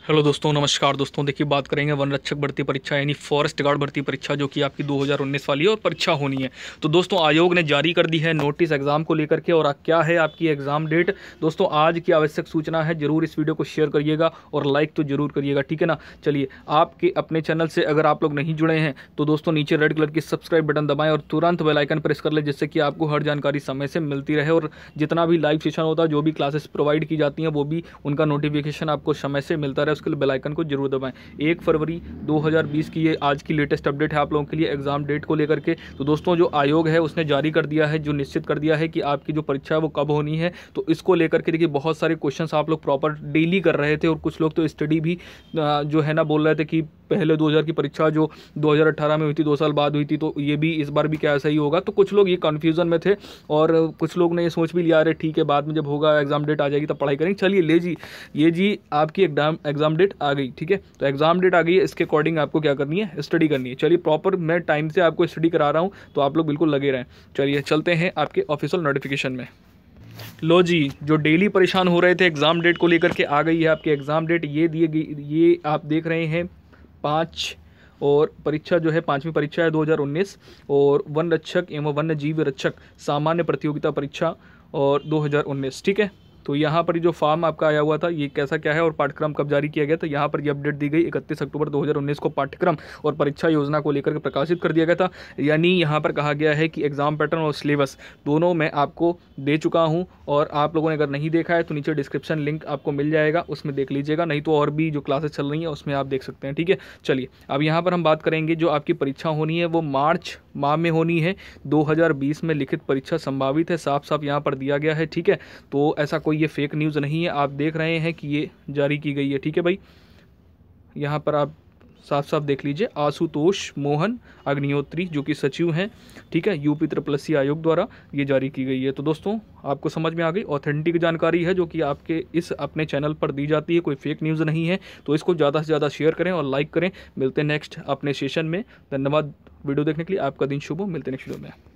Hello दोस्तों, नमस्कार। दोस्तों, देखिए, बात करेंगे वन रक्षक भर्ती परीक्षा, यानी फॉरेस्ट गार्ड भर्ती परीक्षा, जो कि आपकी 2019 वाली है और परीक्षा होनी है। तो दोस्तों, आयोग ने जारी कर दी है नोटिस एग्ज़ाम को लेकर के और क्या है आपकी एग्ज़ाम डेट? दोस्तों, आज की आवश्यक सूचना है, ज़रूर इस वीडियो को शेयर करिएगा और लाइक तो ज़रूर करिएगा, ठीक है ना? चलिए, आपके अपने चैनल से अगर आप लोग नहीं जुड़े हैं तो दोस्तों, नीचे रेड कलर की सब्सक्राइब बटन दबाएँ और तुरंत बेलाइकन प्रेस कर ले, जिससे कि आपको हर जानकारी समय से मिलती रहे और जितना भी लाइव सेशन होता है, जो भी क्लासेस प्रोवाइड की जाती हैं, वो भी उनका नोटिफिकेशन आपको समय से मिलता रहे। उसके लिए बेलाइकन को ज़रूर दबाएँ। एक फरवरी 2020 की ये आज की लेटेस्ट अपडेट है आप लोगों के लिए एग्ज़ाम डेट को लेकर के। तो दोस्तों, जो आयोग है, उसने जारी कर दिया है, जो निश्चित कर दिया है कि आपकी जो परीक्षा है, वो कब होनी है। तो इसको लेकर के देखिए, बहुत सारे क्वेश्चन आप लोग प्रॉपर डेली कर रहे थे और कुछ लोग तो स्टडी भी जो है ना, बोल रहे थे कि पहले 2000 की परीक्षा जो 2018 में हुई थी, दो साल बाद हुई थी तो ये भी इस बार भी क्या ऐसा ही होगा? तो कुछ लोग ये कन्फ्यूज़न में थे और कुछ लोग ने ये सोच भी लिया, अरे ठीक है, बाद में जब होगा एग्ज़ाम डेट आ जाएगी तब पढ़ाई करेंगे। चलिए, ले जी, ये जी आपकी एग्ज़ाम एग्ज़ाम डेट आ गई, ठीक है? तो एग्ज़ाम डेट आ गई है, इसके अकॉर्डिंग आपको क्या करनी है? स्टडी करनी है। चलिए प्रॉपर मैं टाइम से आपको स्टडी करा रहा हूँ तो आप लोग बिल्कुल लगे रहें। चलिए, चलते हैं आपके ऑफिशियल नोटिफिकेशन में। लो जी, जो डेली परेशान हो रहे थे एग्ज़ाम डेट को लेकर के आ गई है आपकी एग्ज़ाम डेट ये दिए गई, ये आप देख रहे हैं। पाँच और परीक्षा जो है, पांचवी परीक्षा है 2019 और वन रक्षक एवं वन्य जीव रक्षक सामान्य प्रतियोगिता परीक्षा और 2019 ठीक है? तो यहाँ पर जो फॉर्म आपका आया हुआ था, ये कैसा क्या है और पाठ्यक्रम कब जारी किया गया तो यहाँ पर ये अपडेट दी गई। इकतीस अक्टूबर 2019 को पाठ्यक्रम और परीक्षा योजना को लेकर के प्रकाशित कर दिया गया था। यानी यहाँ पर कहा गया है कि एग्ज़ाम पैटर्न और सिलेबस दोनों मैं आपको दे चुका हूँ और आप लोगों ने अगर नहीं देखा है तो नीचे डिस्क्रिप्शन लिंक आपको मिल जाएगा, उसमें देख लीजिएगा। नहीं तो और भी जो क्लासेस चल रही हैं, उसमें आप देख सकते हैं, ठीक है? चलिए, अब यहाँ पर हम बात करेंगे जो आपकी परीक्षा होनी है, वो मार्च माह में होनी है। 2020 में लिखित परीक्षा संभावित है साफ़ साफ़ यहाँ पर दिया गया है, ठीक है? तो ऐसा कोई ये फेक न्यूज़ नहीं है। आप देख रहे हैं कि ये जारी की गई है। ठीक है भाई? यहाँ पर आप साफ़ साफ़ देख लीजिए। आशुतोष मोहन अग्निहोत्री, जो कि सचिव हैं। ठीक है? यूपी त्रिपलसी आयोग द्वारा ये जारी की गई है। तो दोस्तों, आपको समझ में आ गई? ऑथेंटिक जानकारी है, जो कि आपके इस अपने चैनल पर दी जाती है। कोई फेक न्यूज़ नहीं है। तो इसको ज़्यादा से ज़्यादा शेयर करें और लाइक करें। मिलते हैं नेक्स्ट अपने सेशन में। धन्यवाद वीडियो देखने के लिए। आपका दिन शुभ हो। मिलते नेक्स्ट वीडियो में।